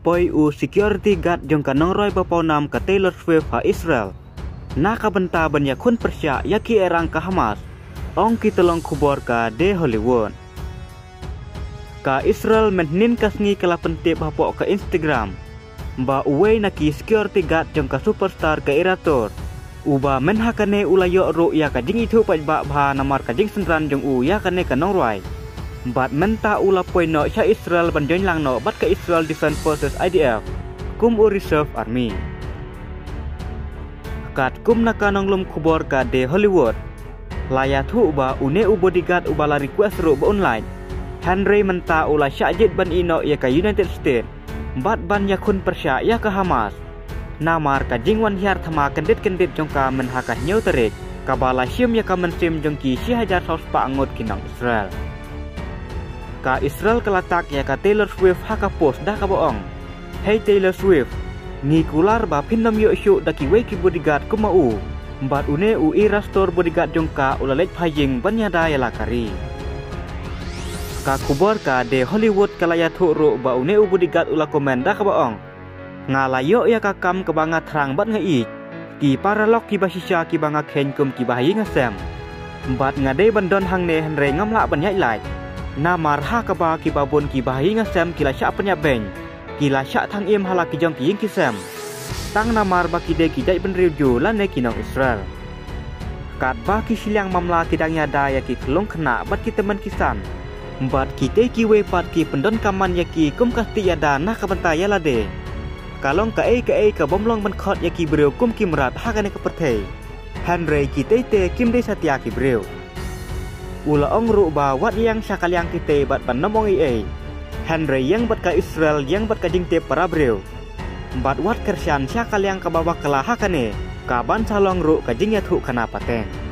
poi u security guard jong ka nong roi baponam ka Taylor Swift ha Israel. Na ka benta banya kun persya yaki erang ka Hamas. Ong kitolong kubor ka de Hollywood. Ka Israel menin kasngi kala pentip hapo ka Instagram. Ba uwe na ki security guard jong ka superstar ka irator. Uba men hakane ulayo ro ya ka jing itu pa ba bha namar ka jing sendran jong u ya kane ka nong Bat menta ula poi no sya Israel banjoin lang no bat ke Israel Defense Forces IDF kum u reserve army. Kat kum na kanong lum kubor ka de Hollywood. Laya tu uba une u bodyguard uba la request ru ba online. Henry menta ula syajit ban ino ya ka United States. Bat ban ya kun persya ya ka Hamas. Namar ka jingwan hiar thama kendit kendit jongka menhakah nyau terik. Kabala syim ya ka mensim jongki si hajar saus pa angut kinang Israel ka Israel kelatak ya ka Taylor Swift haka post dah ka bohong. Hey Taylor Swift, ngi kular ba pinam yo syu da ki ki bodyguard kuma. Mbat une u i rastor bodyguard jongka ulalek phajing banya da ya lakari. Ka kubor ka de Hollywood kalaya ro ba une u bodyguard ula komen dah ka bohong. Ngalayo ya ka kam ke banga terang bat ngai Ki paralok ki basisya ki banga ken kum ki bahayi ngasem. Mbat ngade bandon hang ne henre ngamla banyai lai namar ha ka ba ki babon ki bahi nga sem kila sya penya beng. Kila sya thang im hala ki jong ki sem. Tang namar ba ki de ki dai ben riu lan ne ki nong Israel. Kat ba ki silang mamla ki dang ya da ya ki kelong kena bat ki teman kisan bat ki te ki we pat ki pendon kaman ya ki kum ka ti ya da na ka banta ya la de. Kalong ka e ka e ka bomlong ban khot ya ki breu kum ki mrat ha ka ne ka perthei. Henry ki te te kim de satya ki breu ula ong ru ba wat yang sakal yang kita bat ban nomong i Henry yang bat ka Israel yang bat ka jing te para breu. Bat wat kersian sakal yang ka bawah kelah hakane ka ban salong ru ka jing thu kana pateng